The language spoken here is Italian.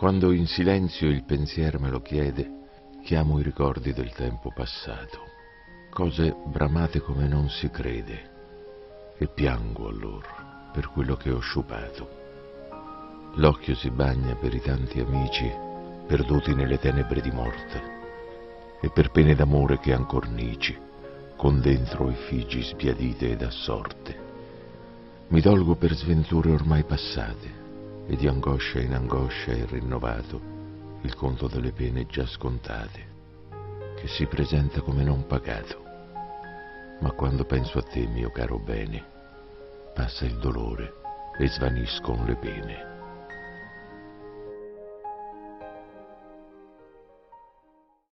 Quando in silenzio il pensier me lo chiede, chiamo i ricordi del tempo passato, cose bramate come non si crede, e piango allora per quello che ho sciupato. L'occhio si bagna per i tanti amici perduti nelle tenebre di morte e per pene d'amore che ancor nici, con dentro effigi sbiadite ed assorte. Mi dolgo per sventure ormai passate e di angoscia in angoscia è rinnovato il conto delle pene già scontate, che si presenta come non pagato. Ma quando penso a te, mio caro bene, passa il dolore e svaniscono le pene.